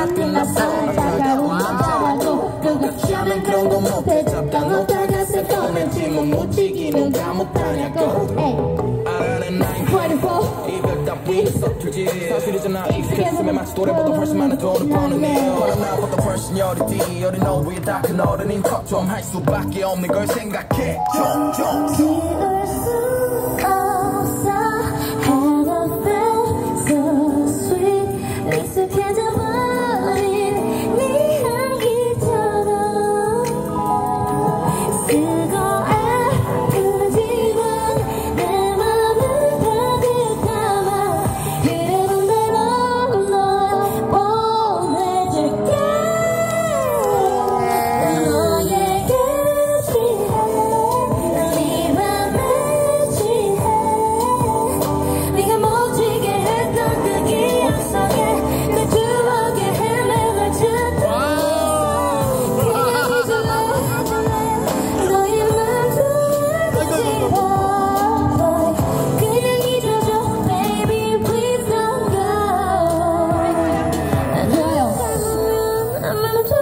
같은 나서 다가온 남자라고 누가 취하면 그런 거 못해 잠깐 오다가 슬퍼는지 못 묻히기는 감옥다냐고 알아낸 나인 24 이별 따위 서툴지 사실이잖아 익숙했으면 마치 노래보다 훨씬 많은 돈을 버는 일 너는 나보다 훨씬 여리지 어린 너위에 다큰 어른인 척좀할 수밖에 없는 걸 생각해 in I'm